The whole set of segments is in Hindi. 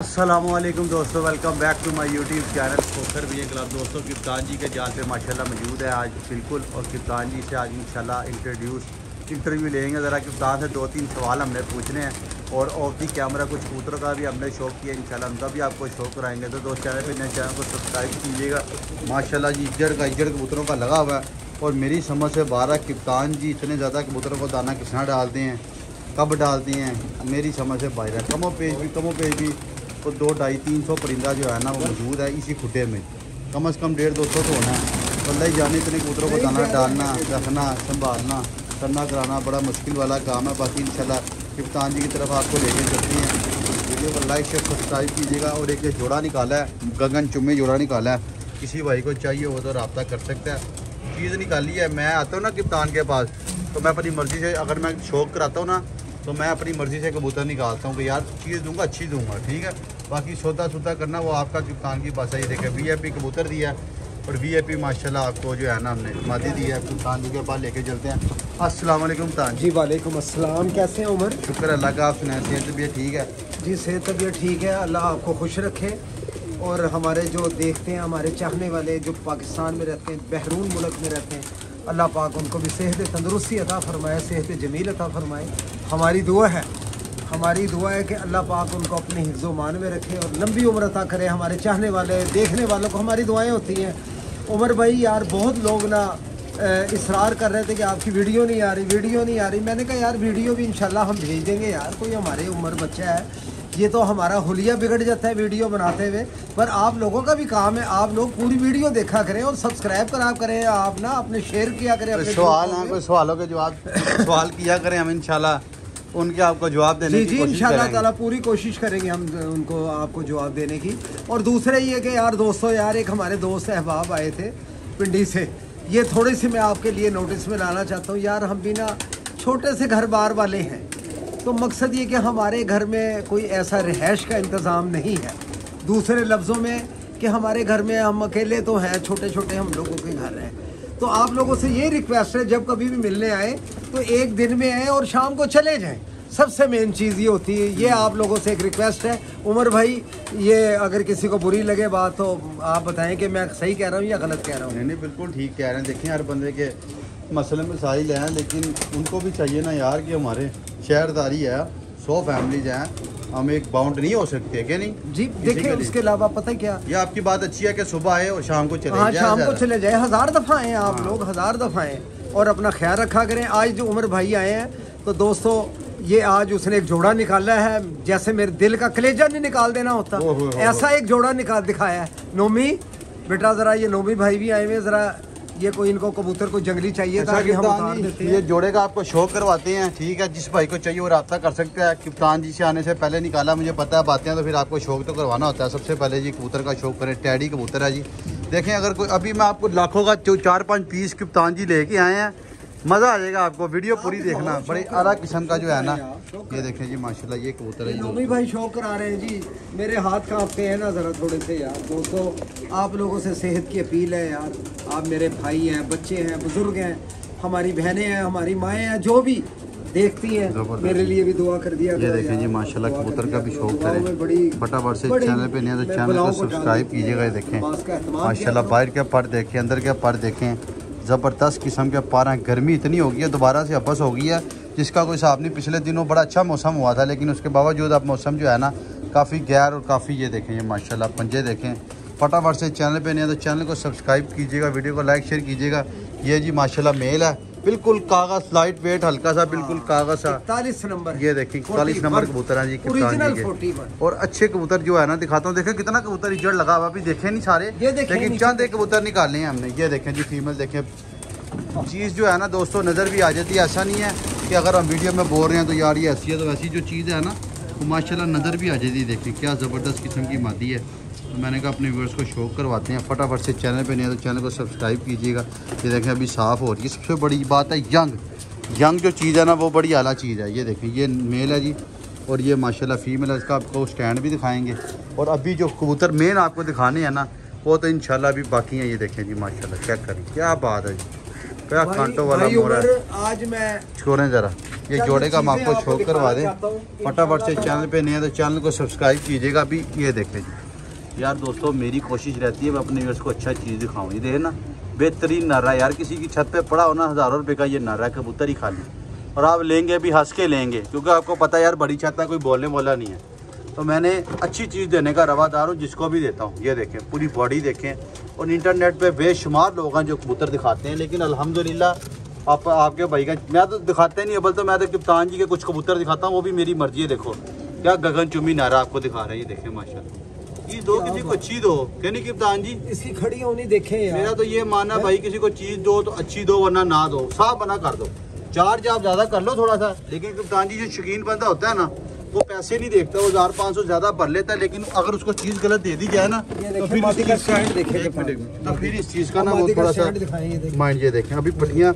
असलम दोस्तों welcome back to my YouTube channel Khokhar भी क्लब दोस्तों, कप्तान जी के जाल पे माशाल्लाह मौजूद है आज, बिल्कुल। और कप्तान जी से आज इंशाल्लाह इंट्रोड्यूस इंटरव्यू लेंगे। ज़रा कप्तान से दो तीन सवाल हमने पूछने हैं। और ऑफ़ दी कैमरा कुछ कबूतरों का भी हमने शौक किया, इंशाल्लाह उनका भी आपको शौक कराएँगे। तो दोस्त चैनल पर नए चैनल को सब्सक्राइब कीजिएगा। माशाला जी इज्जड़ का इज्जड़ कबूतरों का लगा हुआ है। और मेरी समझ से बारह कप्तान जी इतने ज़्यादा कबूतरों को दाना किसना डालते हैं? कब डालते हैं? मेरी समझ से बाहर है। कमो पेज भी, कमो पेज भी। तो दो ढाई तीन सौ परिंदा जो है ना वो मौजूद है इसी खुडे में। कम अज़ कम डेढ़ दो सौ तो होना है। बल्ला ही जाने इतने कबूतरों को दाना डालना, रखना, संभालना, करना कराना बड़ा मुश्किल वाला काम है। बाकी इंशाल्लाह कप्तान जी की तरफ़ आपको लेके चलती हैं। वीडियो को लाइक, शेयर, सब्सक्राइब कीजिएगा और एक जोड़ा निकाला है, गगन चुम्मे जोड़ा निकाला है। किसी भाई को चाहिए वो तो रबता कर सकता है। चीज़ निकाली है, मैं आता हूँ ना कप्तान के पास तो मैं अपनी मर्ज़ी से अगर मैं शौक कराता हूँ ना तो मैं अपनी मर्ज़ी से कबूतर निकालता हूँ कि यार चीज़ दूँगा, अच्छी दूँगा, ठीक है? बाकी सौदा सौदा करना वो आपका कप्तान की बात है। ये देखें वी आई पी कबूतर दिया और वी आई पी माशाल्लाह आपको जो है ना हमने मादी दी है। कप्तान जी के पास लेके चलते हैं। अस्सलाम वालेकुम तान जी। वालेकुम अस्सलाम। कैसे हैं उमर? शुक्र अल्लाह का आप सुनाए सेहत तबीयत ठीक है। जी सेहत तबीयत ठीक है। अल्लाह आपको खुश रखे और हमारे जो देखते हैं हमारे चाहने वाले जो पाकिस्तान में रहते हैं बहरून मुल्क में रहते हैं अल्लाह पाक उनको भी सेहत तंदरुस्ती अता फरमाए सेहत जमील अता फरमाए। हमारी दुआ है हमारी दुआ है कि अल्लाह पाक उनको अपने हिफ्ज़ मान में रखे और लंबी उम्र अता करे हमारे चाहने वाले देखने वालों को हमारी दुआएँ होती हैं। उमर भाई यार बहुत लोग ना इसरार कर रहे थे कि आपकी वीडियो नहीं आ रही वीडियो नहीं आ रही। मैंने कहा यार वीडियो भी इंशाल्लाह हम भेज देंगे यार कोई हमारे उम्र बच्चा है ये तो हमारा हुलिया बिगड़ जाता है वीडियो बनाते हुए। पर आप लोगों का भी काम है आप लोग पूरी वीडियो देखा करें और सब्सक्राइब करा करें आप ना अपने शेयर किया करें सवाल हैं कोई सवालों के जवाब सवाल किया करें हम इंशाल्लाह। उनके आपको जवाब देने जी की जी इंशाल्लाह ताला पूरी कोशिश करेंगे हम उनको आपको जवाब देने की। और दूसरे ये कि यार दोस्तों यार एक हमारे दोस्त अहबाब आए थे पिंडी से। ये थोड़ी सी मैं आपके लिए नोटिस में लाना चाहता हूँ। यार हम भी ना छोटे से घर बार वाले हैं। तो मकसद ये कि हमारे घर में कोई ऐसा रिहाइश का इंतज़ाम नहीं है। दूसरे लफ्ज़ों में कि हमारे घर में हम अकेले तो हैं छोटे छोटे हम लोगों के घर हैं। तो आप लोगों से ये रिक्वेस्ट है, जब कभी भी मिलने आए तो एक दिन में आए और शाम को चले जाएँ। सबसे मेन चीज़ ये होती है, ये आप लोगों से एक रिक्वेस्ट है। उमर भाई, ये अगर किसी को बुरी लगे बात तो आप बताएँ कि मैं सही कह रहा हूँ या गलत कह रहा हूँ? नहीं नहीं, बिल्कुल ठीक कह रहे हैं। देखिए, हर बंदे के मसले मसाइल हैं, लेकिन उनको भी चाहिए ना यार कि हमारे शहरदारी है, सौ फैमिलीज़ हैं। हम एक बाउंड नहीं हो सकते क्या नहीं? जी देखिए उसके अलावा पता है क्या? ये आपकी बात अच्छी है कि सुबह आए और शाम को चले हाँ शाम को चले जाए। हज़ार दफ़ा आए आप हाँ। लोग हज़ार दफ़ा आए और अपना ख्याल रखा करें आज जो उमर भाई आए हैं तो दोस्तों ये आज उसने एक जोड़ा निकाला है। जैसे मेरे दिल का कलेजा नहीं निकाल देना होता ऐसा एक जोड़ा निकाल दिखाया है। नोमी बेटा ज़रा ये नोमी भाई भी आए हुए ज़रा ये कोई इनको कबूतर को जंगली चाहिए था कि हम उतार देते हैं। ये जोड़े का आपको शौक करवाते हैं। ठीक है जिस भाई को चाहिए वो रब्ता कर सकते हैं। कप्तान जी से आने से पहले निकाला मुझे पता है बातें तो फिर आपको शौक तो करवाना होता है। सबसे पहले जी कबूतर का शौक करें। टैडी कबूतर है जी। देखें अगर कोई अभी मैं आपको लाखों का चार पाँच पीस कप्तान जी लेके आए हैं। मज़ा आ जाएगा आपको वीडियो पूरी देखना। बड़े अला किस्म का जो है ना ये देखें जी माशाल्लाह ये कबूतर है नोमी भाई शौक करा रहे हैं जी। मेरे हाथ कांपते हैं ना ज़रा थोड़े से यार। दोस्तों आप लोगों से सेहत की अपील है यार। आप मेरे भाई हैं बच्चे हैं बुज़ुर्ग हैं हमारी बहनें हैं हमारी माएँ हैं जो भी देखती हैं मेरे लिए भी दुआ कर दिया ये देखें जी माशाल्लाह कबूतर का भी शौक करें फटाफट से चैनल पे नहीं है तो चैनल को सब्सक्राइब कीजिएगा ये देखें। माशाल्लाह बाहर के पर देखें अंदर के पर देखें। ज़बरदस्त किस्म के पारा गर्मी इतनी हो गई है दोबारा से अपस हो गई है। जिसका कोई हिसाब नहीं पिछले दिनों बड़ा अच्छा मौसम हुआ था लेकिन उसके बावजूद अब मौसम जो है ना काफ़ी गैर और काफ़ी ये देखें ये माशाल्लाह पंजे देखें। फटाफट से चैनल पे नहीं है तो चैनल को सब्सक्राइब कीजिएगा वीडियो को लाइक शेयर कीजिएगा। ये जी माशाल्लाह मेल है बिल्कुल कागज़ लाइट वेट हल्का सा बिल्कुल हाँ। कागज़ सा इकतालीस नंबर। ये देखिए इकतालीस नंबर कबूतर है जी जी और अच्छे कबूतर जो है ना दिखाता हूँ देखें कितना कबूतर इजड़ लगा हुआ अभी देखे नहीं सारे लेकिन चंद एक कबूतर निकाले हैं हमने ये देखें जी फीमेल देखें। चीज़ जो है ना दोस्तों नज़र भी आ जाती है ऐसा नहीं है कि अगर हम वीडियो में बोल रहे हैं तो यार ये ऐसी है तो वैसी जो चीज़ है ना, वो माशाल्लाह नज़र भी आ जाती है देखिए, क्या ज़बरदस्त किस्म की मादी है। तो मैंने कहा अपने व्यूअर्स को शौक करवाते हैं, फटाफट से चैनल पे नहीं है तो चैनल को सब्सक्राइब कीजिएगा। ये देखें, अभी साफ़ हो रही है। सबसे बड़ी बात है यंग यंग जो चीज़ है ना, वो बड़ी आला चीज़ है। ये देखें, ये मेल है जी, और ये माशाल्लाह फीमेल है। इसका आपको स्टैंड भी दिखाएँगे। और अभी जो कबूतर मेन आपको दिखाने हैं ना, वो तो इंशाल्लाह अभी बाकी हैं। ये देखें जी, माशाल्लाह चेक करें। क्या बात है जी। क्या कांटो वाला मोर है। आज मैं छोड़ें ज़रा। ये जोड़े का हम आपको शो करवा दें। फटाफट से चैनल पे नए हैं तो चैनल को सब्सक्राइब कीजिएगा अभी ये देखें जी। यार दोस्तों मेरी कोशिश रहती है मैं अपने व्यूअर्स को अच्छा चीज़ दिखाऊँ। ये देखे ना बेहतरीन नारा यार किसी की छत पे पड़ा हो ना हज़ारों रुपये का ये नारा कबूतर ही खा खाली। और आप लेंगे भी हंस के लेंगे क्योंकि आपको पता है यार बड़ी छत है कोई बोलने वाला नहीं है। तो मैंने अच्छी चीज़ देने का रवादार हूँ जिसको भी देता हूँ। ये देखें पूरी बॉडी देखें। और इंटरनेट पे बेशुमार लोग हैं जो कबूतर दिखाते हैं लेकिन अल्हम्दुलिल्लाह आप आपके भाई का मैं तो दिखाते नहीं अबल तो मैं तो कप्तान जी के कुछ कबूतर दिखाता हूँ वो भी मेरी मर्ज़ी है देखो। क्या गगन चुमी नारा आपको दिखा रहे हैं ये देखें माशा ये दो किसी को अच्छी दो क्या नहीं कप्तान जी? इसकी खड़ी होनी देखें मेरा तो ये मानना है भाई किसी को चीज़ दो तो अच्छी दो वरना ना दो। साफ़ बना कर दो। चार्ज आप ज़्यादा कर लो थोड़ा सा। लेकिन कप्तान जी जो शौकीन बंदा होता है ना वो पैसे नहीं देखता वो हज़ार पाँच सौ ज़्यादा भर लेता है लेकिन अगर उसको चीज़ गलत दे दी जाए ना तो फिर इस चीज़ का-। तो फिर इस चीज़ का ना वो थोड़ा सा। माइंड ये देखें अभी पट्टियाँ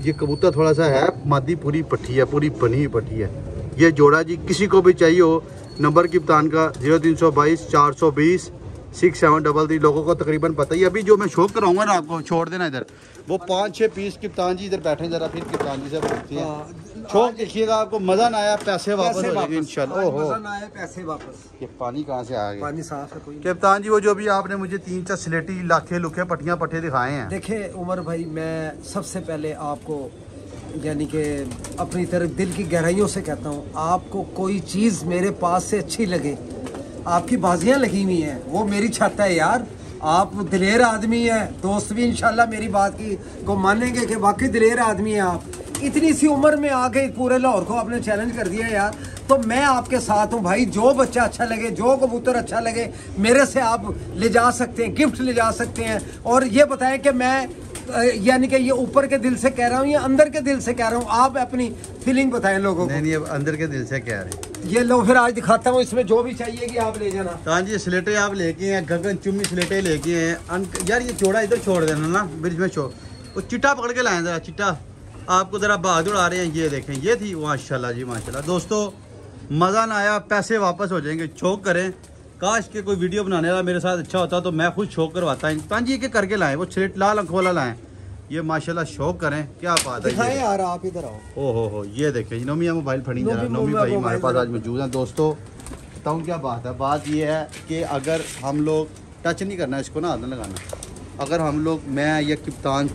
ये कबूतर थोड़ा सा है मादी पूरी पट्टी है पूरी बनी हुई पट्टी है ये जोड़ा जी किसी को भी चाहिए हो नंबर कप्तान का ज़ीरो तीन सौ बाईस चार सौ बीस सिक्स सेवन डबल थ्री लोगों को तकरीबन पता ही अभी जो मैं शो कराऊँगा ना आपको छोड़ देना इधर। वो पाँच छः पीस कप्तान जी इधर बैठे जरा फिर कप्तान जी से पूछते हैं। हाँ, शौक देखिएगा आपको मज़ा ना आया पैसे वापस हो जाएँगे इंशाल्लाह। ओहो। मज़ा ना आए पैसे वापस। ये पानी कहाँ से आ गया? पानी साफ़ है कोई कप्तान जी वो जो भी आपने मुझे तीन चार स्लेटी लाखे लुखे पट्टियाँ पट्टे दिखाए हैं। देखे उमर भाई मैं सबसे पहले आपको यानी कि अपनी तरफ़ दिल की गहराइयों से कहता हूँ आपको कोई चीज़ मेरे पास से अच्छी लगे आपकी बाजियाँ लगी हुई हैं। वो मेरी छत है यार। आप दिलेर आदमी हैं। दोस्त भी इंशाल्लाह मेरी बात की को मानेंगे कि वाकई दिलेर आदमी हैं आप। इतनी सी उम्र में आके पूरे लाहौर को आपने चैलेंज कर दिया यार। तो मैं आपके साथ हूँ भाई। जो बच्चा अच्छा लगे, जो कबूतर अच्छा लगे, मेरे से आप ले जा सकते हैं गिफ्ट ले जा सकते हैं। और ये बताएँ कि मैं यानी कि ये ऊपर के दिल से कह रहा हूँ या अंदर के दिल से कह रहा हूँ? आप अपनी फीलिंग बताएँ लोगों को। नहीं अब अंदर के दिल से कह रहे हैं। ये लो फिर आज दिखाता हूँ इसमें जो भी चाहिए कि आप ले जाना। हाँ जी स्लेटे आप लेके हैं गगन चुम्मी स्लेटे लेके हैं अन- यार ये चौड़ा इधर छोड़ देना ना ब्रिज में छोड़। वो चिट्टा पकड़ के लाए जरा चिट्टा। आपको जरा बहादुर आ रहे हैं ये देखें ये थी माशाल्लाह जी माशाल्लाह। दोस्तों मज़ा ना आया पैसे वापस हो जाएँगे छोक करें। काश के कोई वीडियो बनाने वाला मेरे साथ अच्छा होता तो मैं खुद शौक करवाता। पाँच जी के करके लाएँ वो स्लेट लाल अंख वाला लाएँ। ये माशाल्लाह शौक करें क्या बात है यार आप इधर आओ। ओ हो हो ये देखें नोमिया मोबाइल फड़ी जरा नोमी नोमी भाई हमारे पास आज मौजूद हैं। दोस्तों बताऊँ क्या बात है? बात ये है कि अगर हम लोग टच नहीं करना इसको ना नहीं लगाना। अगर हम लोग मैं ये कप्तान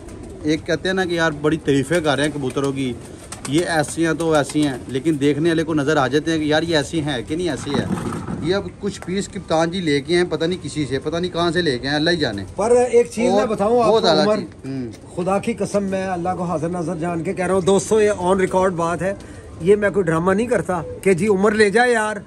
एक कहते हैं ना कि यार बड़ी तारीफ़ें कर रहे हैं कबूतरों की ये ऐसी हैं तो ऐसी हैं लेकिन देखने वाले को नज़र आ जाते हैं कि यार ये ऐसी हैं कि नहीं ऐसी है। ये अब कुछ पीस कप्तान जी लेके हैं पता नहीं किसी से पता नहीं कहाँ से लेके हैं अल्लाह ही जाने। पर एक चीज़ मैं बताऊँ आपको। हम्म। खुदा की कसम मैं अल्लाह को हाजिर नज़र जान के कह रहा हूँ दोस्तों ये ऑन रिकॉर्ड बात है। ये मैं कोई ड्रामा नहीं करता कि जी उम्र ले जाए यार।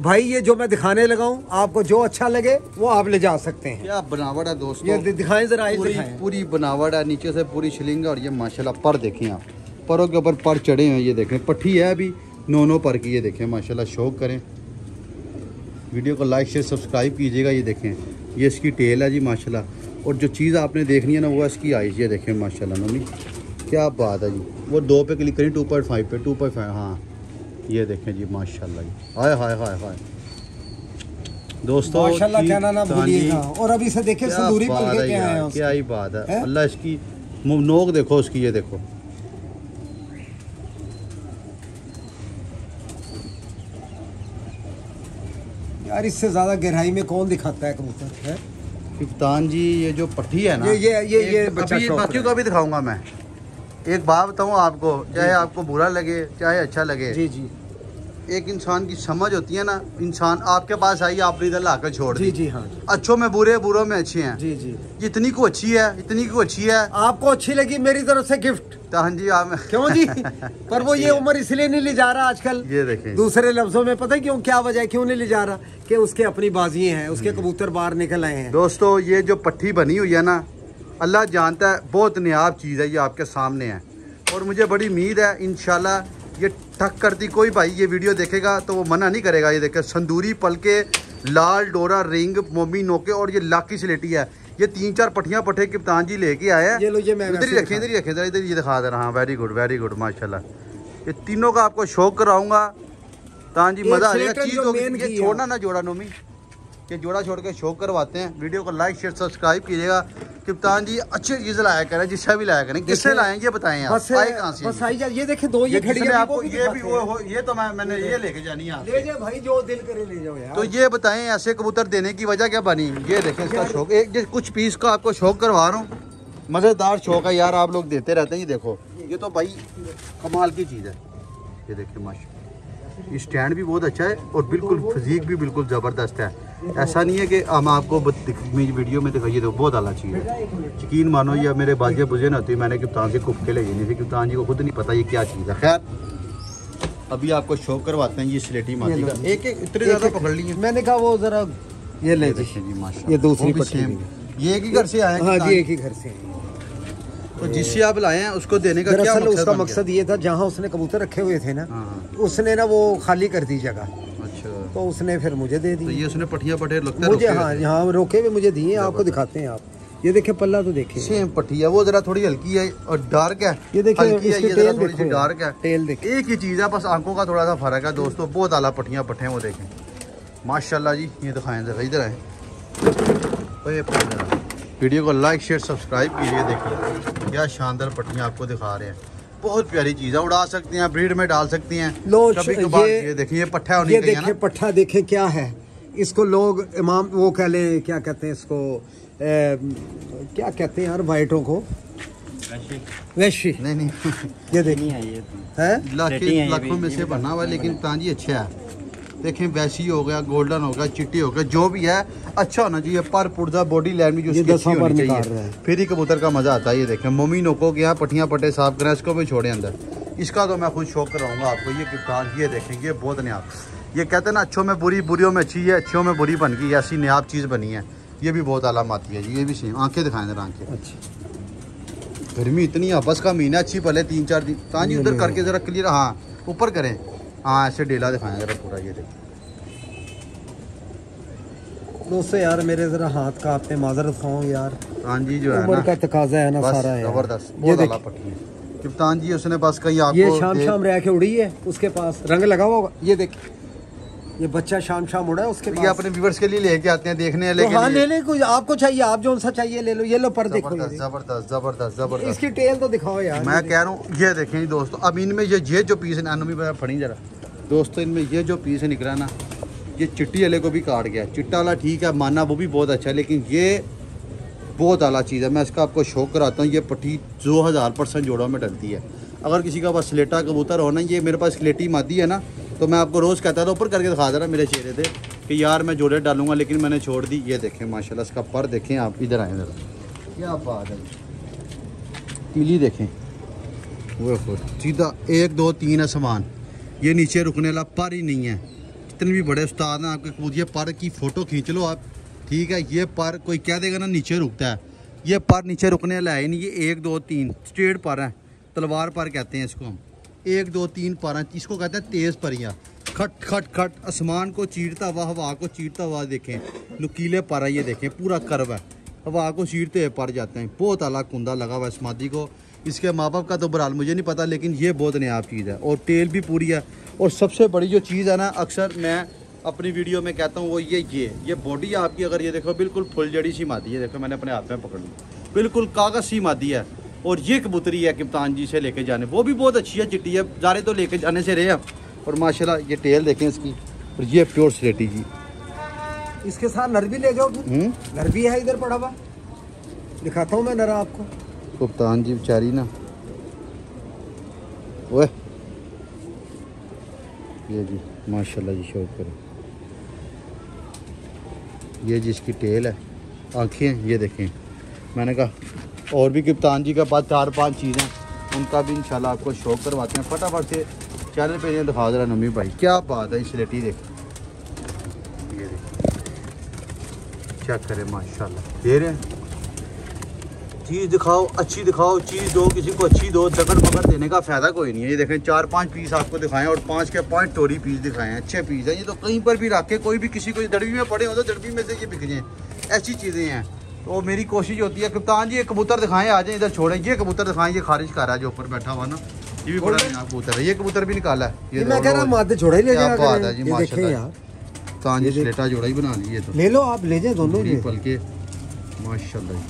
भाई ये जो मैं दिखाने लगा हूँ आपको जो अच्छा लगे वो आप ले जा सकते हैं। क्या बनावट है दोस्तों? ये दिखाएँ जरा पूरी पूरी बनावट है नीचे से पूरी शिलिंग और ये माशाल्लाह पर देखें आप। परों के ऊपर पर चढ़े हैं ये देखें पट्टी है अभी नो नो पर की ये देखें माशाल्लाह शौक करें। वीडियो को लाइक शेयर सब्सक्राइब कीजिएगा ये देखें। ये इसकी टेल है जी माशाल्लाह। और जो चीज़ आपने देखनी है ना वो है इसकी आइज़ ये देखें माशाल्लाह मम्मी। क्या बात है जी। वो दो पे क्लिक करें टू पॉइंट फाइव पे टू पॉइंट फाइव हाँ। ये देखें जी माशाल्लाह जी। हाय हाय हाय हाय। दोस्तों माशाल्लाह कहना ना भूलिएगा। और अभी से देखिए क्या संदूरी है क्या है ही बात है। अल्लाह इसकी नोक देखो उसकी ये देखो। यार इससे ज़्यादा गहराई में कौन दिखाता है कबूतर है? कप्तान जी ये जो पट्टी है ना ये- ये- ये- ये अभी बाकी को भी दिखाऊँगा मैं। एक बात बताऊँ आपको चाहे आपको बुरा लगे चाहे अच्छा लगे। जी जी। एक इंसान की समझ होती है ना इंसान आपके पास आई आपने इधर लाकर छोड़ जी दी। जी हाँ जी। अच्छों में बुरे बुरों में अच्छे हैं। जी जी। जितनी को अच्छी है इतनी को अच्छी है। आपको अच्छी लगी मेरी तरफ़ से गिफ्ट। तो हाँ जी आप क्यों जी? पर वो ये उम्र इसलिए नहीं ले जा रहा आजकल। ये देखें। दूसरे लफ्जों में पता है क्यों क्या वजह क्यों नहीं ले जा रहा? कि उसके अपनी बाजी हैं उसके कबूतर बाहर निकल आए हैं। दोस्तों ये जो पट्टी बनी हुई है ना अल्लाह जानता है बहुत नयाब चीज़ है ये आपके सामने है। और मुझे बड़ी उम्मीद है इन ये ठक करती कोई भाई ये वीडियो देखेगा तो वो मना नहीं करेगा। ये देखे संदूरी पल के लाल डोरा रिंग मोमी नोके और ये लाकी स्लेटी है। ये तीन चार पट्टियाँ पट्टे कप्तान जी लेके आए हैं। इधर ही रखे इधर ही रखें इधर इधर ये दिखा दे रहा हाँ। वेरी गुड वेरी गुड माशाल्लाह। ये तीनों का आपको शौक कराऊँगा। तान जी मज़ा आ जाएगा। चीज़ होगी। छोड़ना ना जोड़ा नोमी। कि जोड़ा छोड़ के शौक करवाते हैं। वीडियो को लाइक शेयर सब्सक्राइब कीजिएगा। कप्तान जी अच्छी चीज़ लाया करें जिससे भी लाया करें। किससे लाए ये बताएँ आप? बस आए कहाँ से? बस ये? आई ये देखे दो ये खड़ी है आपको ये भी वो हो- ये तो मैं मैंने ये लेके जानी है ले आपसे। जा भाई जो दिल करे ले जाओ यार। तो ये बताएँ ऐसे कबूतर देने की वजह क्या बनी? ये देखें इसका शौक। एक कुछ पीस का आपको शौक करवा रहा हूँ। मज़ेदार शौक है यार आप लोग देते रहते हैं। ये देखो ये तो भाई कमाल की चीज़ है। ये देखिए माशा स्टैंड भी बहुत अच्छा है और बिल्कुल फिजीक भी बिल्कुल ज़बरदस्त है। ऐसा नहीं है कि हम आपको वीडियो में दिखाइए तो बहुत आला चीज़ है। यकीन मानो या मेरे बाजे बुझे ना होती मैंने कप्तान से कुफ के ले नहीं थी। कप्तान जी को खुद नहीं पता ये क्या चीज़ है। खैर अभी आपको शौक करवाते हैं ये स्लेटी का। एक एक इतने ज़्यादा पकड़ लिए। मैंने कहा वो जरा ये ले ये दूसरी पट्टी ये एक ही घर से आए हाँ जी एक ही घर से तो जिससे आप लाए हैं उसको देने का क्या मकसद उसका मकसद ये था जहाँ उसने कबूतर रखे हुए थे ना हाँ हाँ। उसने ना वो खाली कर दी जगह। तो उसने फिर मुझे दे दी। तो ये उसने पट्टियाँ पटे लगता मुझे हाँ यहाँ रोके हुए मुझे दिए आपको दिखाते हैं आप। ये देखे पल्ला तो देखे सेम पट्टी है वो जरा थोड़ी हल्की है और डार्क है। ये देखिए, हल्की है ये थोड़ी सी डार्क है। टेल देखिए। एक ही चीज़ है बस आँखों का थोड़ा सा फ़र्क है दोस्तों बहुत आला पट्टियाँ पटे हैं वो देखें। माशाल्लाह जी ये दिखाएँ जरा इधर आए। वीडियो को लाइक शेयर सब्सक्राइब कीजिए देखिए। क्या शानदार पट्टियाँ आपको दिखा रहे हैं। बहुत प्यारी चीज़ है उड़ा सकती हैं ब्रीड में डाल सकती हैं। लो कभी ये- ये देखिए ये पट्टा होनी ये देखिए देखे पट्ठा देखे क्या है। इसको लोग इमाम वो कह लें क्या कहते हैं इसको ए, क्या कहते हैं यार वाइटों को? वैशी नहीं नहीं। ये देखिए है ये तो। लाखों है में से बना हुआ लेकिन तांजी अच्छा है। देखें वैसी हो गया गोल्डन हो गया चिट्टी हो गया जो भी है अच्छा होना चाहिए पर पुर्जा बॉडी लैंग्वेज उसकी अच्छी होनी चाहिए। फिर ही कबूतर का मज़ा आता है ये देखें मोमी नोको के यहाँ पट्टियाँ पट्टे साफ़ करें इसको भी छोड़े अंदर। इसका तो मैं खुद शौक कराऊँगा आपको ये कितान ये देखें ये बहुत न्याब ये कहते हैं ना अच्छों में बुरी बुरियों में अच्छी है अच्छियों में बुरी बन गई ऐसी न्याब चीज़ बनी है। ये भी बहुत आलाम आती है जी ये भी सेम आँखें दिखाएँ जरा आँखें। अच्छा। गर्मी इतनी है बस का महीना अच्छी पहले तीन चार दिन तांजी उधर करके जरा क्लियर हाँ ऊपर करें। हाँ ऐसे डेला दिखाएँ जरा पूरा ये देखिए दोस्तों यार मेरे जरा हाथ का आपने माजरत खाओ यार। हाँ जी जो है ना। का तकाजा है ना सारा ज़बरदस्त। ये देखिए कप्तान जी उसने बस कहीं आपको ये शाम शाम रह के उड़ी है उसके पास रंग लगा हुआ होगा। ये देख। ये बच्चा शाम शाम उड़ा है उसके ये अपने व्यूवर्स के लिए लेके आते हैं देखने तो हाँ ले ले कुछ आपको चाहिए आप जो सा चाहिए ले लो ये लो पर देखो ज़बरदस्त ज़बरदस्त ज़बरदस्त इसकी टेल तो दिखाओ यार मैं कह रहा हूँ ये देखें दोस्तों अब इनमें ये ये जो पीस अनमी फड़ी जरा। दोस्तों इनमें ये जो पीस निकला ना ये चिट्टी वाले को भी काट गया। चिट्टा वाला ठीक है माना वो भी बहुत अच्छा है लेकिन ये बहुत आला चीज़ है। मैं इसका आपको शौक कराता हूँ ये पट्टी दो हज़ार परसेंट जोड़ों में डलती है। अगर किसी का पास स्लेटा कबूतर हो ना ये मेरे पास स्लेटी मादी है ना तो मैं आपको रोज़ कहता था, ऊपर करके दिखा दे रहा मेरे चेहरे पे कि यार मैं जोड़े डालूँगा, लेकिन मैंने छोड़ दी। ये देखें, माशाल्लाह, इसका पर देखें आप, इधर आए जरा। क्या बात है। तीली देखें। वो सीधा एक, दो, तीन है सामान। ये नीचे रुकने वाला पर ही नहीं है। कितने भी बड़े उस्ताद हैं आपके कबूतर। ये पर की फ़ोटो खींच लो आप। ठीक है, ये पर कोई कह देगा ना नीचे रुकता है। ये पर नीचे रुकने वाला ही नहीं, ये एक, दो, तीन, स्ट्रेट पर है। तलवार पर कहते हैं इसको हम। एक, दो, तीन पर इसको कहते हैं तेज़ परियाँ। खट खट खट, आसमान को चीरता हुआ, हवा को चीरता हुआ देखें। नुकीले पर ये देखें, पूरा कर्व है। हवा को चीरते हुए पर जाते हैं। बहुत आला कुंदा लगा हुआ है इस मादी को। इसके माँ बाप का तो बहरहाल मुझे नहीं पता, लेकिन ये बहुत नयाब चीज़ है। और टेल भी पूरी है। और सबसे बड़ी जो चीज़ है ना, अक्सर मैं अपनी वीडियो में कहता हूँ, वो ये ये ये बॉडी आपकी अगर ये देखो, बिल्कुल फुल जड़ी सी मादी है। देखो, मैंने अपने हाथ में पकड़ ली। बिल्कुल कागज़ सी मादी है। और ये कबूतरी है कप्तान जी से लेके जाने। वो भी बहुत अच्छी है चिट्टी है। जारे तो लेके जाने से रहे हम और माशाल्लाह ये टेल देखें इसकी। और ये प्योर स्लेटी जी। इसके साथ नर भी ले जाओ हम्म? नर भी है इधर पड़ा हुआ। दिखाता हूँ मैं नरा आपको। कप्तान जी बेचारी ना। ओए। ये जी माशाल्लाह जी शौक करो। ये जी इसकी टेल है। आँखें हैं, ये देखें। मैंने कहा और भी कप्तान जी के पास चार पाँच चीज़ें। उनका भी इंशाल्लाह आपको शौक करवाते हैं। फटाफट से चैनल पे दिखा जरा नमी भाई। क्या बात है, इस लेटी देख। ये देख। चेक करें, माशाल्लाह। दे रहे हैं। चीज़ दिखाओ, अच्छी दिखाओ, चीज़ दो, किसी को अच्छी दो दगड़ पकड़ देने का फ़ायदा कोई नहीं है। ये देखें, चार पाँच पीस आपको दिखाएँ और पाँच के पाँच टोरी पीस दिखाएँ। अच्छे पीस हैं। ये तो कहीं पर भी रख के कोई भी किसी को दड़बी में पड़े हो तो दड़बी में से ये बिक जाएँ। ऐसी चीज़ें हैं। तो मेरी कोशिश होती है कप्तान जी ये कबूतर दिखाएँ आ जाए इधर छोड़ें। ये कबूतर दिखाएँ ये खारिज कर रहा है जो ऊपर बैठा हुआ ना। ये भी बड़ा नया कबूतर है। ये कबूतर भी निकाला है। ये मैं कह रहा मादे छोड़ा ही ले क्या जाया बात है जी, माशाल्लाह। कप्तान जी स्लेटा जोड़ा ही बना लिए तो। ले लो आप ले जाए दोनों ही पल के। माशाल्लाह।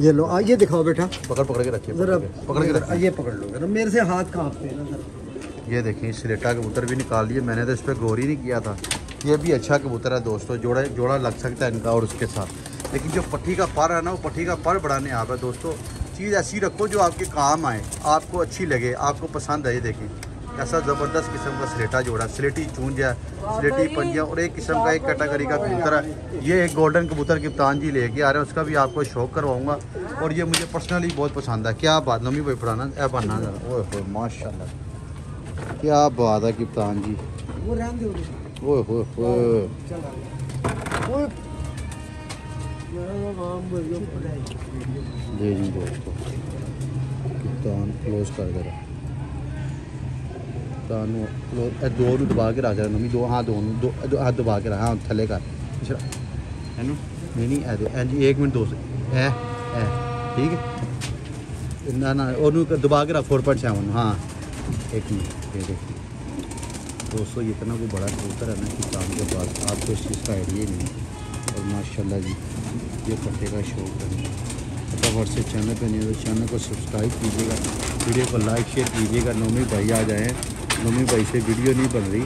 ये लो आ ये दिखाओ बेटा। पकड़ पकड़ के रखिए जरा पकड़ के- रखिए। ये पकड़ लो ना मेरे से हाथ कांपते हैं ना जरा। ये देखें स्लेटा कबूतर भी निकाल लिए। मैंने तो इस पर गौर ही नहीं किया था। ये भी अच्छा कबूतर है दोस्तों जोड़ा जोड़ा लग सकता है इनका और उसके साथ। लेकिन जो पट्टी का पर है ना वो पट्टी का पर बढ़ाने आप है दोस्तों। चीज़ ऐसी रखो जो आपके काम आए आपको अच्छी लगे आपको पसंद आए देखें। ऐसा ज़बरदस्त किस्म का स्लेटा जोड़ा स्लेटी चूंज है स्लेटी पंजा और एक किस्म का एक कैटेगरी का कबूतर है। ये एक गोल्डन कबूतर कप्तान जी लेके आ रहे हैं उसका भी आपको शौक करवाऊँगा। और ये मुझे पर्सनली बहुत पसंद है। क्या बात नमी भाई पढ़ाना ए बनना होए माशाल्लाह। क्या बात है कप्तान जी। वो रहने दो बेटा। ओए होए होए चल ओए ले जी दोस्तों कप्तान क्लोज कर दे रहा कप्तान ਨੂੰ close- ਇਹ ਦੋ ਨੂੰ ਦਬਾ ਕੇ ਰੱਖ ਜਰਾ ਨਵੀਂ ਦੋ ਹਾਂ ਦੋ ਨੂੰ ਦੋ ਇਹ ਦੋ ਹੱਥ ਦਬਾ ਕੇ ਰੱਖ ਹਾਂ ਥੱਲੇ ਕਰ ਪਿਛੜਾ ਇਹਨੂੰ ਨਹੀਂ ਨਹੀਂ ਇਹ ਦੇ ਹਾਂਜੀ 1 ਮਿੰਟ ਦੋ ਸੈਕਿੰਡ ਇਹ ਇਹ ਠੀਕ ਹੈ ਨਾ ਨਾ ਉਹਨੂੰ ਕ- ਦਬਾ के रख 4.7 ਨੂੰ हाँ एक मिनट ये देखिए दोस्तों, ये इतना कोई बड़ा कबूतर है ना कि काम के पास आपको इस चीज़ का आइडिया नहीं और माशाल्लाह जी, ये पट्टे का शौक है। फटाफट से चैनल पे नहीं तो चैनल को सब्सक्राइब कीजिएगा, वीडियो को लाइक शेयर कीजिएगा। नोमी भाई आ जाएँ नोमी भाई से वीडियो नहीं बन रही।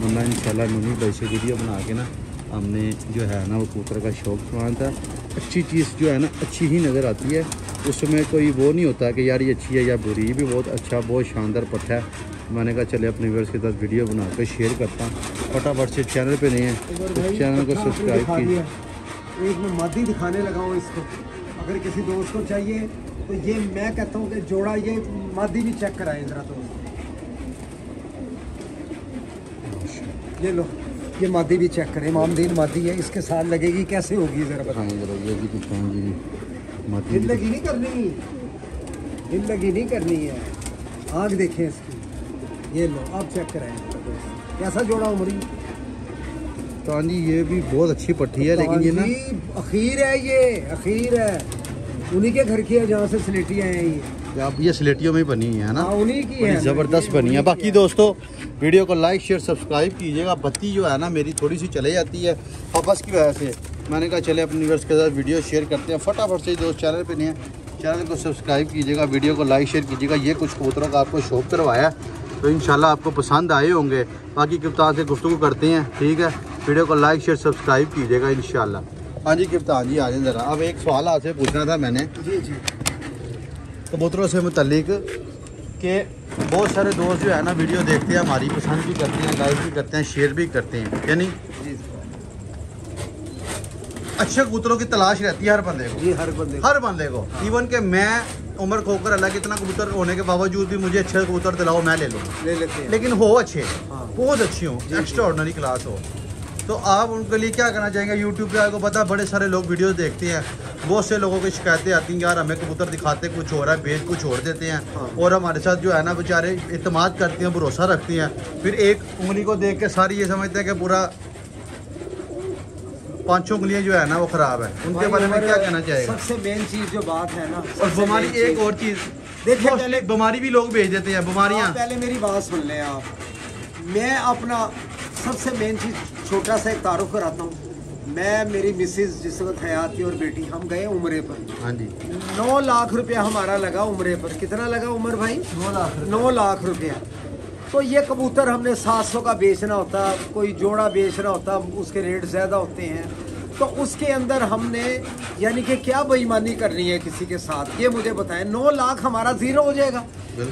वरना इंशाल्लाह नोमी भाई से वीडियो बना के ना हमने जो है ना वो कबूतर का शौक छुड़ाना था। अच्छी चीज़ जो है ना, अच्छी ही नज़र आती है। उसमें कोई वो नहीं होता कि यार ये अच्छी है या बुरी, ये भी बहुत अच्छा बहुत शानदार पट्टा है। मैंने कहा चले अपने व्यूअर्स के साथ वीडियो बना कर शेयर करता हूँ। फटाफट से चैनल पे नहीं है। तो चैनल को सब्सक्राइब कीजिए। एक मैं मादी दिखाने लगा हूँ इसको। अगर किसी दोस्त को चाहिए तो ये मैं कहता हूँ कि जोड़ा ये मादी भी चेक कराए जरा तो। ये लो ये मादी भी चेक करें। मामदीन मादी है इसके साथ लगेगी। कैसे होगी जरा बताओ। हाँ जरा ये भी जी माती ज़िंदगी नहीं करनी। ज़िंदगी नहीं करनी है। आग देखें इसकी। ये लो आप चेक कराएँ। जरा दोस्त। कैसा जोड़ा उमरी? तो जी ये भी बहुत अच्छी पट्टी है लेकिन ये ना अखीर है ये अखीर है। उन्हीं के घर की है जहाँ से स्लेटी आए हैं ये। अब ये स्लेटियों में बनी है ना? हाँ उन्हीं की है। ज़बरदस्त बनी है। बाकी दोस्तों वीडियो को लाइक शेयर सब्सक्राइब कीजिएगा। बत्ती जो है ना मेरी थोड़ी सी चले जाती है आपस की वजह से। मैंने कहा चले अपने व्यूअर्स के साथ वीडियो शेयर करते हैं। फटाफट से दोस्त चैनल पे नहीं है। चैनल को सब्सक्राइब कीजिएगा वीडियो को लाइक शेयर कीजिएगा। ये कुछ कबूतरों का आपको शौक करवाया। है। तो इन आपको पसंद आए होंगे। बाकी कप्तान से गुफ्तु करते हैं ठीक है? वीडियो को लाइक शेयर सब्सक्राइब कीजिएगा इन हाँ जी कप्तान जी आ जाए ज़रा। अब एक सवाल आपसे पूछना था मैंने। जी जी। कबूतरों से मुतलिक कि बहुत सारे दोस्त जो है ना वीडियो देखते हैं हमारी पसंद भी करते हैं लाइक भी करते हैं शेयर भी करते हैं यानी अच्छे कबूतरों की तलाश रहती है हर बंदे को। जी हर बंदे हर बंदे को। इवन के मैं उम्र खोकर अल्लाह इतना कबूतर होने के बावजूद भी मुझे अच्छे कबूतर दिलाओ मैं ले लूँ। ले लेते हैं। लेकिन हो अच्छे हाँ। बहुत अच्छी हो एक्स्ट्रा ऑर्डनरी क्लास हो। तो आप उनके लिए क्या करना चाहेंगे? यूट्यूब पे आपको पता बड़े सारे लोग वीडियोस देखते हैं। बहुत से लोगों की शिकायतें आती हैं यार हमें कबूतर दिखाते कुछ हो रहा है बेच कुछ छोड़ देते हैं। हाँ। और हमारे साथ जो है ना बेचारे इतमाद करते हैं भरोसा रखते हैं। फिर एक उंगली को देख के सारी ये समझते हैं कि पूरा पाँचों उंगलियाँ जो है ना वो खराब है। उनके बारे में क्या कहना चाहेगा? सबसे मेन चीज़ जो बात है ना और बीमारी एक और चीज़ देखिए पहले- बीमारी भी लोग भेज देते हैं बीमारियाँ। पहले मेरी बात सुन लें आप। मैं अपना सबसे मेन चीज़ छोटा सा एक तारुफ कराता हूँ। मैं मेरी मिसेज जिस वक्त हयात थी और बेटी हम गए उम्रे पर। हाँ जी। नौ लाख रुपया हमारा लगा उम्रे पर। कितना लगा उम्र भाई? नौ लाख नौ लाख रुपया। तो ये कबूतर हमने सात सौ का बेचना होता कोई जोड़ा बेचना होता उसके रेट ज़्यादा होते हैं। तो उसके अंदर हमने यानी कि क्या बेईमानी करनी है किसी के साथ? ये मुझे बताएँ। नौ लाख हमारा ज़ीरो हो जाएगा।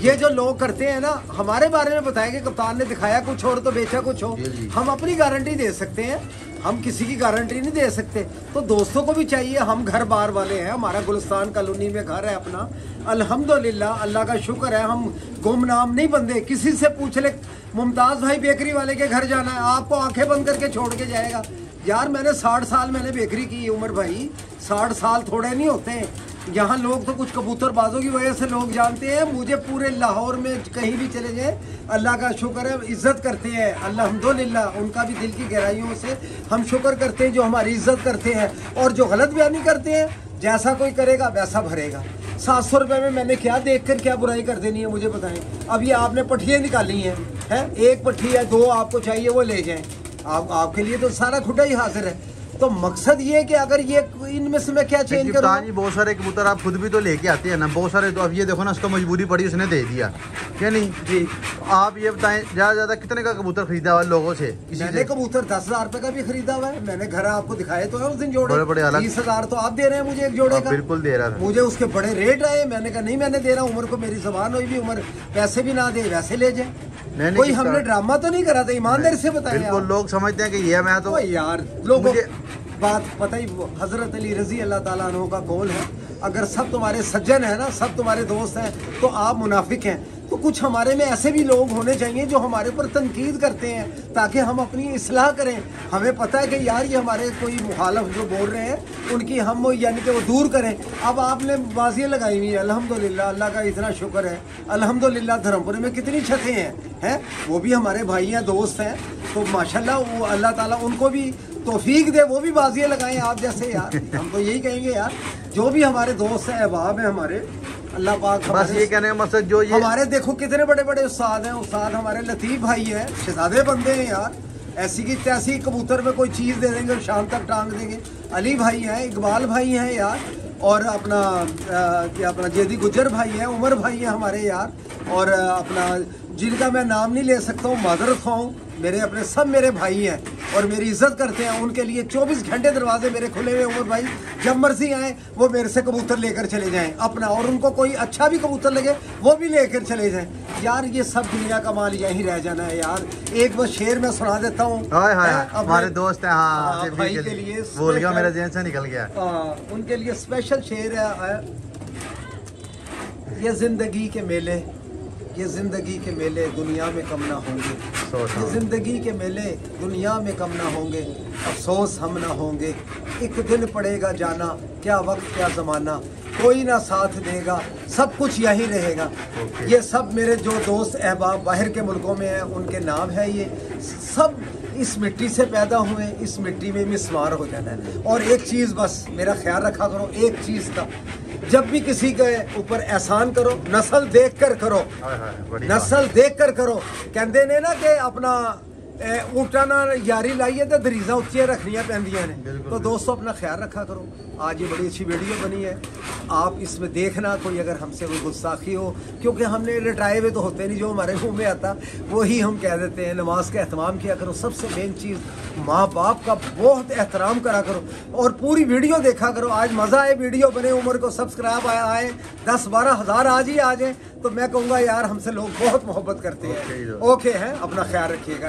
ये जो लोग करते हैं ना हमारे बारे में बताएँगे कप्तान ने दिखाया कुछ और तो बेचा कुछ हो। हम अपनी गारंटी दे सकते हैं। हम किसी की गारंटी नहीं दे सकते। तो दोस्तों को भी चाहिए हम घर बार वाले हैं। हमारा गुलस्तान कॉलोनी में घर है अपना। अल्हम्दुलिल्लाह अल्लाह का शुक्र है हम गुमनाम नहीं बंदे। किसी से पूछ ले मुमताज़ भाई बेकरी वाले के घर जाना है। आपको आँखें बंद करके छोड़ के जाएगा। यार, मैंने साठ साल मैंने बेकरी की उम्र भाई। साठ साल थोड़े नहीं होते। यहाँ लोग तो कुछ कबूतरबाजों की वजह से लोग जानते हैं। मुझे पूरे लाहौर में कहीं भी चले जाए, अल्लाह का शुक्र है, इज़्ज़त करते हैं। अल्हम्दुलिल्लाह, उनका भी दिल की गहराइयों से हम शुक्र करते हैं, जो हमारी इज़्ज़त करते हैं और जो गलत बयानी करते हैं। जैसा कोई करेगा, वैसा भरेगा। सात सौ रुपये में मैंने क्या देख कर क्या बुराई कर देनी है, मुझे बताएँ। अब ये आपने पट्टियाँ निकाली हैं, है? एक पट्टी है दो आपको चाहिए, वो ले जाएँ। आप आपके लिए तो सारा खुटा ही हाजिर है। तो मकसद ये है कि अगर ये इनमें से मैं क्या चेंज करूँ जी बहुत सारे कबूतर आप खुद भी तो लेके आते हैं ना बहुत सारे तो अब ये देखो ना उसको मजबूरी पड़ी उसने दे दिया। क्या नहीं? जी। आप ये बताएँ ज़्यादा ज़्यादा कितने का कबूतर खरीदा हुआ लोगों से मैंने कबूतर दस हज़ार रुपए का भी खरीदा हुआ है मैंने घर आपको दिखाए तो है उस दिन जोड़े। बड़े बड़े अलग। तीस हज़ार तो आप दे रहे हैं मुझे एक जोड़े का। बिल्कुल दे रहा था। मुझे उसके बड़े रेट आए मैंने कहा नहीं मैंने दे रहा उम्र को मेरी जबान हुई भी उम्र पैसे भी ना दे वैसे ले जाए। नहीं, कोई हमने ड्रामा तो नहीं करा था? ईमानदारी से बताया बिल्कुल लोग समझते हैं कि ये मैं तो यार लोगों मुझे- बात पता ही हज़रत अली रज़ी अल्लाह ताला का कौल है। अगर सब तुम्हारे सज्जन है ना सब तुम्हारे दोस्त हैं तो आप मुनाफिक हैं। तो कुछ हमारे में ऐसे भी लोग होने चाहिए जो हमारे ऊपर तनकीद करते हैं, ताकि हम अपनी इसलाह करें। हमें पता है कि यार ये हमारे कोई मुखालफ जो बोल रहे हैं, उनकी हम यानी कि वो दूर करें। अब आपने बाजियाँ लगाई हुई है, अल्हम्दुलिल्लाह, अल्लाह का इतना शुक्र है। अल्हम्दुलिल्लाह धर्मपुर में कितनी छतें हैं हैं? वो भी हमारे भाई हैं, दोस्त हैं। तो माशाल्लाह वो अल्लाह ताला उनको भी तौफीक दे, वो भी बाजियाँ लगाएँ आप जैसे यार। हम तो यही कहेंगे यार, जो भी हमारे दोस्त हैं, अहबाब हैं हमारे अल्लाह पाक बस ये कहने का मकसद जो ये हमारे देखो कितने बड़े बड़े उस्ताद हैं। उस्ताद हमारे लतीफ़ भाई हैं शहजादे बंदे हैं यार। ऐसी की तैसी कबूतर में कोई चीज़ दे देंगे और शाम तक टांग देंगे। अली भाई हैं इकबाल भाई हैं यार और अपना क्या अपना जेदी गुजर भाई हैं उमर भाई हैं हमारे यार। और अपना जिनका मैं नाम नहीं ले सकता हूँ मादरत खाऊँ मेरे अपने सब मेरे भाई हैं और मेरी इज़्ज़त करते हैं। उनके लिए 24 घंटे दरवाजे मेरे खुले हुए उमर भाई। जब मर्ज़ी आए वो मेरे से कबूतर लेकर चले जाएँ अपना। और उनको कोई अच्छा भी कबूतर लगे वो भी लेकर चले जाएँ। यार ये सब दुनिया का माल यहीं रह जाना है यार। एक बस शेर मैं सुना देता हूँ। हैं, हमारे दोस्त है हाँ हाँ, सिर्फ़ भाई के लिए भूल गया मेरे से निकल गया। आ, उनके लिए स्पेशल शेर है। ये ज़िंदगी के मेले ये ज़िंदगी के मेले दुनिया में कम ना होंगे। ये ज़िंदगी के मेले दुनिया में कम ना होंगे। अफसोस हम ना होंगे। एक दिन पड़ेगा जाना क्या वक्त क्या ज़माना। कोई ना साथ देगा सब कुछ यही रहेगा। ओके। ये सब मेरे जो दोस्त अहबाब बाहर के मुल्कों में हैं उनके नाम है ये। सब इस मिट्टी से पैदा हुए इस मिट्टी में मिसमार हो जाना है। और एक चीज़ बस मेरा ख्याल रखा करो एक चीज़ का। जब भी किसी के ऊपर एहसान करो नस्ल देख कर। करो। नस्ल देख कर करो। कहते ने ना कि अपना ऊँटा ना यारी लाइए तो दरीजा उच्चियाँ रखनियाँ पैंदियाँ ने तो दोस्तों अपना ख्याल रखा करो आज ये बड़ी अच्छी वीडियो बनी है आप इसमें देखना कोई अगर हमसे कोई गुस्साखी हो क्योंकि हमने रिटाए हुए तो होते नहीं जो हमारे मुँह में आता वही हम कह देते हैं नमाज़ का एहतमाम किया करो सबसे मेन चीज़ माँ बाप का बहुत एहतराम करा करो और पूरी वीडियो देखा करो आज मज़ा आए वीडियो बने उम्र को सब्सक्राइब आए आए दस बारह हज़ार आज ही आ जाए तो मैं कहूँगा यार हमसे लोग बहुत मोहब्बत करते हैं ओके है अपना ख्याल रखिएगा